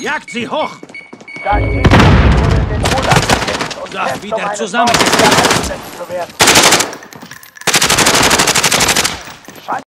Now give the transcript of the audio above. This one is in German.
Jagt sie hoch! Da den und wieder zusammen. Zu werden.